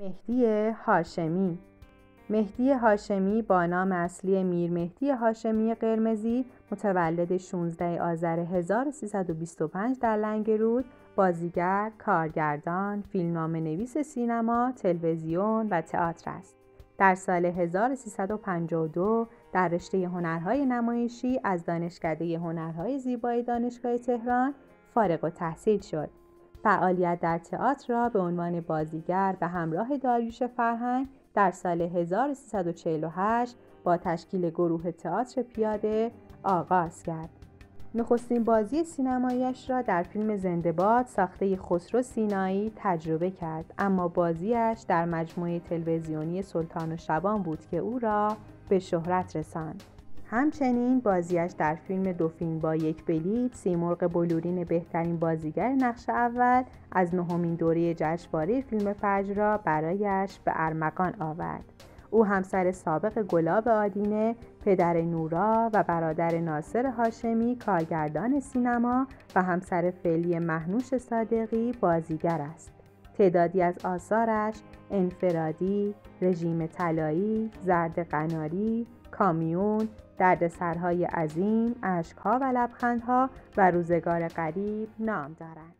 مهدی هاشمی مهدی هاشمی با نام اصلی میر مهدی هاشمی قرمزی متولد 16 آذر 1325 در لنگرود بازیگر، کارگردان، فیلمنامه نویس سینما، تلویزیون و تئاتر است. در سال 1352 در رشته هنرهای نمایشی از دانشکده هنرهای زیبایی دانشگاه تهران فارغ و تحصیل شد. فعالیت در تئاتر را به عنوان بازیگر به همراه داریوش فرهنگ در سال 1348 با تشکیل گروه تئاتر پیاده آغاز کرد. نخستین بازی سینمایش را در فیلم زندهباد ساخته خسرو سینایی تجربه کرد اما بازیش در مجموعه تلویزیونی سلطان و شبان بود که او را به شهرت رساند. همچنین بازیش در فیلم دو فیلم با یک بلیت سیمرغ بلورین بهترین بازیگر نقش اول از نهمین دوره جشنواره فیلم فجر را برایش به ارمغان آورد. او همسر سابق گلاب آدینه پدر نورا و برادر ناصر هاشمی کارگردان سینما و همسر فعلی محنوش صادقی بازیگر است. تعدادی از آثارش انفرادی، رژیم طلایی، زرد قناری، کامیون، دردسرهای عظیم، اشکها و لبخندها و روزگار قریب نام دارند.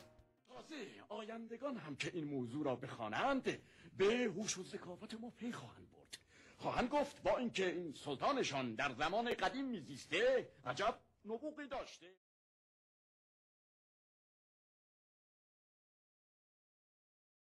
تازه آیندگان هم که این موضوع را بخوانند به هوش و ذکاوت ما پی خواهند برد خواهند گفت با اینکه این سلطانشان در زمان قدیم میزیسته عجب نبوغی داشته